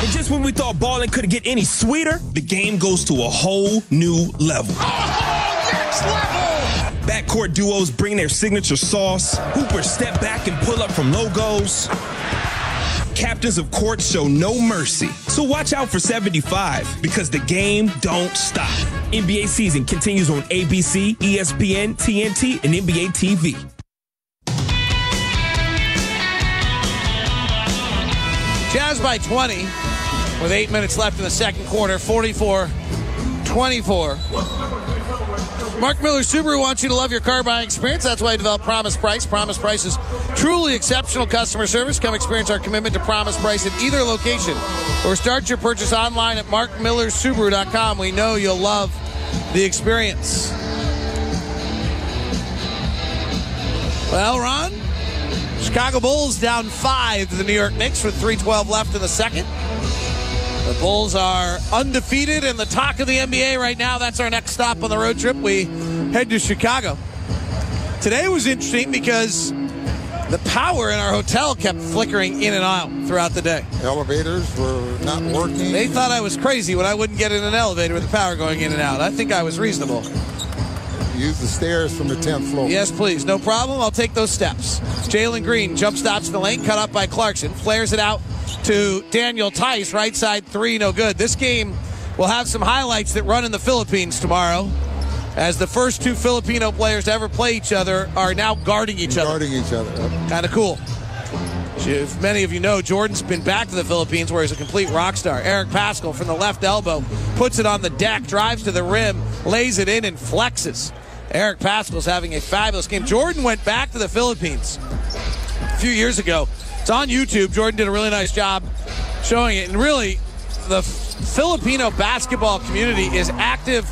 And just when we thought balling couldn't get any sweeter, the game goes to a whole new level. Oh, next level! Backcourt duos bring their signature sauce. Hoopers step back and pull up from logos. Captains of courts show no mercy. So watch out for 75 because the game don't stop. NBA season continues on ABC, ESPN, TNT, and NBA TV. Jazz by 20 with eight minutes left in the second quarter, 44 24. Mark Miller Subaru wants you to love your car buying experience. That's why I developed Promise Price. Promise Price is truly exceptional customer service. Come experience our commitment to Promise Price at either location or start your purchase online at markmillersubaru.com. We know you'll love the experience. Well, Ron, Chicago Bulls down five to the New York Knicks with 3.12 left in the second. The Bulls are undefeated and the talk of the NBA right now. That's our next stop on the road trip. We head to Chicago. Today was interesting because the power in our hotel kept flickering in and out throughout the day. Elevators were not working. They thought I was crazy when I wouldn't get in an elevator with the power going in and out. I think I was reasonable. Use the stairs from the 10th floor. Yes, please. No problem. I'll take those steps. Jalen Green jump stops the lane, cut up by Clarkson, flares it out to Daniel Theis, right side three, no good. This game will have some highlights that run in the Philippines tomorrow, as the first two Filipino players to ever play each other are now guarding each other. Guarding each other. Kind of cool. If many of you know, Jordan's been back to the Philippines where he's a complete rock star. Eric Paschall from the left elbow puts it on the deck, drives to the rim, lays it in, and flexes. Eric Paschall's having a fabulous game. Jordan went back to the Philippines few years ago. It's on YouTube. Jordan did a really nice job showing it. And really, the Filipino basketball community is active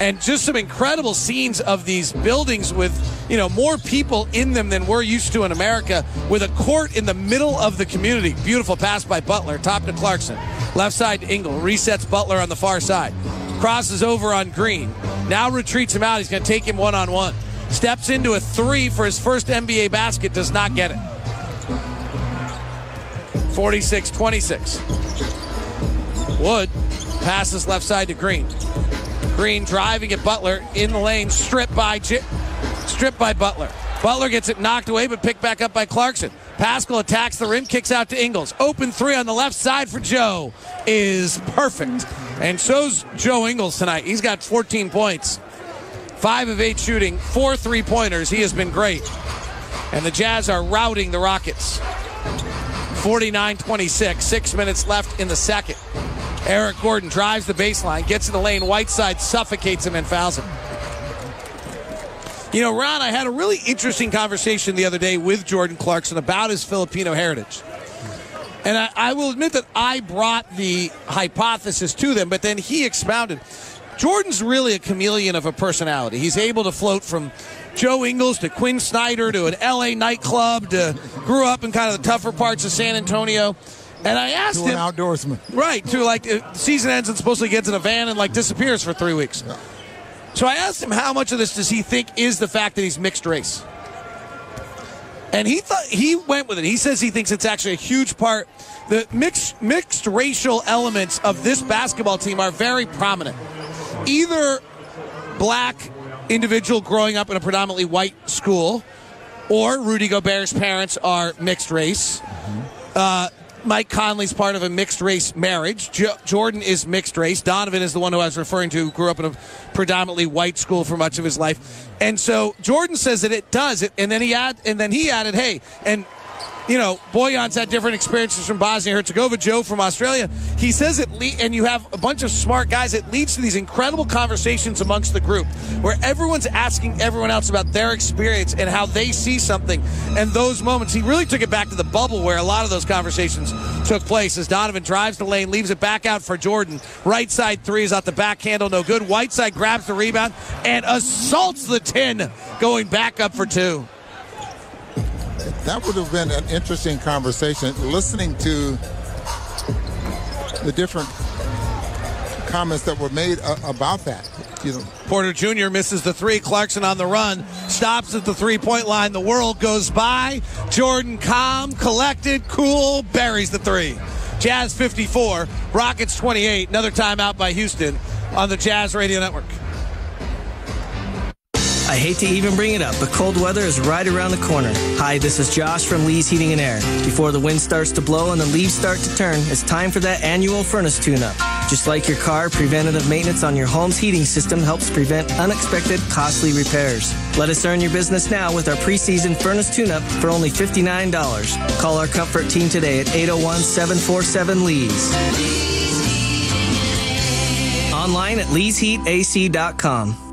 and just some incredible scenes of these buildings with you know more people in them than we're used to in America with a court in the middle of the community. Beautiful pass by Butler. Top to Clarkson. Left side to Ingle resets Butler on the far side. Crosses over on Green. Now retreats him out. He's going to take him one on one steps into a three for his first NBA basket does not get it 46 26 Wood passes left side to Green Green driving at Butler in the lane, stripped by J- stripped by Butler. Butler gets it knocked away, but picked back up by Clarkson. Paschall attacks the rim, kicks out to Ingles. Open three on the left side for Joe is perfect. And so's Joe Ingles tonight. He's got 14 points, five of eight shooting, four three pointers. He has been great. And the Jazz are routing the Rockets. 49 26, six minutes left in the second. Eric Gordon drives the baseline, gets in the lane. Whiteside suffocates him and fouls him. You know, Ron, I had a really interesting conversation the other day with Jordan Clarkson about his Filipino heritage. And I, I will admit that I brought the hypothesis to them, but then he expounded. Jordan's really a chameleon of a personality. He's able to float from Joe Ingles to Quin Snyder to an LA nightclub to grew up in kind of the tougher parts of San Antonio. And I asked To him, an outdoorsman. right, to like season ends and supposedly gets in a van and like disappears for three weeks. So I asked him how much of this does he think is the fact that he's mixed race. And he thought he went with it. He says he thinks it's actually a huge part. The mixed mixed racial elements of this basketball team are very prominent. Either black individual growing up in a predominantly white school, or Rudy Gobert's parents are mixed race. Uh, Mike Conley's part of a mixed race marriage. Jo- Jordan is mixed race. Donovan is the one who I was referring to, who grew up in a predominantly white school for much of his life. And so Jordan says that it does it, and then he add, and then he added, "Hey, and you know, Bojan's had different experiences from Bosnia Herzegovina. Joe from Australia. He says it, le- and you have a bunch of smart guys. It leads to these incredible conversations amongst the group where everyone's asking everyone else about their experience and how they see something. And those moments, he really took it back to the bubble where a lot of those conversations took place. As Donovan drives the lane, leaves it back out for Jordan. Right side three is out the back handle, no good. Whiteside grabs the rebound and assaults the 10, going back up for two. That would have been an interesting conversation. Listening to the different comments that were made uh, about that. You know, Porter Jr. misses the three. Clarkson on the run. Stops at the three point line. The world goes by. Jordan calm, collected, cool, buries the three. Jazz 54, Rockets 28. Another timeout by Houston on the Jazz Radio Network. I hate to even bring it up, but cold weather is right around the corner. Hi, this is Josh from Lee's Heating and Air. Before the wind starts to blow and the leaves start to turn, it's time for that annual furnace tune-up. Just like your car, preventative maintenance on your home's heating system helps prevent unexpected, costly repairs. Let us earn your business now with our preseason furnace tune-up for only $59. Call our comfort team today at 801-747-LEES. Online at leesheatac.com.